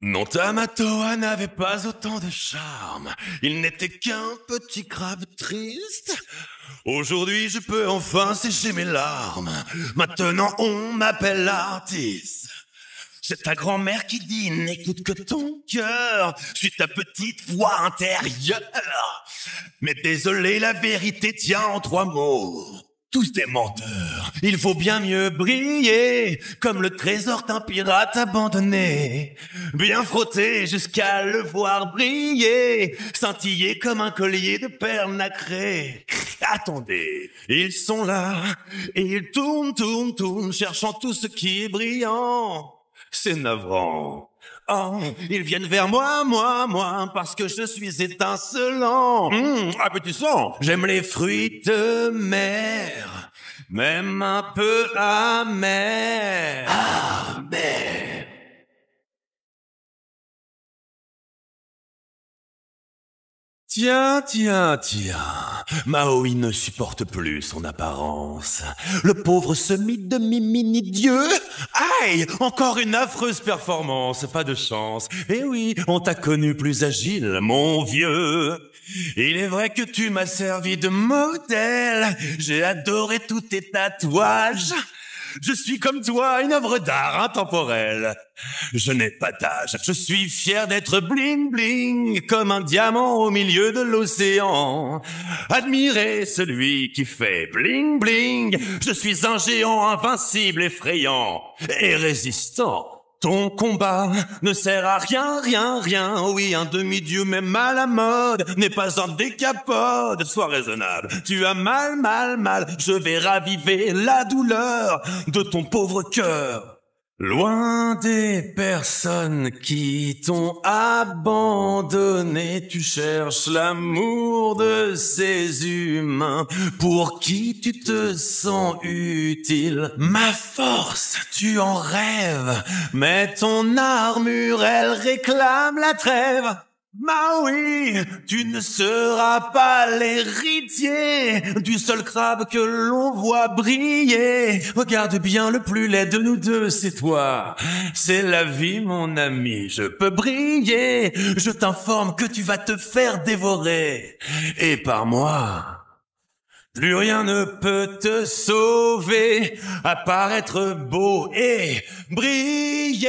Non, Tamatoa n'avait pas autant de charme. Il n'était qu'un petit crabe triste. Aujourd'hui, je peux enfin sécher mes larmes. Maintenant, on m'appelle l'artiste. C'est ta grand-mère qui dit n'écoute que ton cœur. Suis ta petite voix intérieure. Mais désolé, la vérité tient en trois mots. Tous des menteurs. Il faut bien mieux briller, comme le trésor d'un pirate abandonné. Bien frotter jusqu'à le voir briller, scintiller comme un collier de perles nacrées. Attendez, ils sont là, ils tournent, tournent, tournent, cherchant tout ce qui est brillant. C'est navrant. Oh, ils viennent vers moi, moi, moi, parce que je suis étincelant. Hum, appétissant. J'aime les fruits de mer, même un peu amers. Amer. Tiens, tiens, tiens. Maui ne supporte plus son apparence. Le pauvre semi-demi-mini-dieu. Aïe, encore une affreuse performance, pas de chance. Eh oui, on t'a connu plus agile, mon vieux. Il est vrai que tu m'as servi de modèle. J'ai adoré tous tes tatouages. Je suis comme toi, une œuvre d'art intemporelle. Je n'ai pas d'âge, je suis fier d'être bling bling, comme un diamant au milieu de l'océan. Admirez celui qui fait bling bling, je suis un géant invincible, effrayant et résistant. Ton combat ne sert à rien, rien, rien. Oui, un demi-dieu même à la mode n'est pas un décapode. Sois raisonnable. Tu as mal, mal, mal. Je vais raviver la douleur de ton pauvre cœur. Loin des personnes qui t'ont abandonné, tu cherches l'amour de ces humains pour qui tu te sens utile? Ma force, tu en rêves, mais ton armure, elle réclame la trêve. Maui, tu ne seras pas l'héritier du seul crabe que l'on voit briller. Regarde bien, le plus laid de nous deux, c'est toi. C'est la vie, mon ami. Je peux briller. Je t'informe que tu vas te faire dévorer. Et par moi. Plus rien ne peut te sauver à part être beau et briller.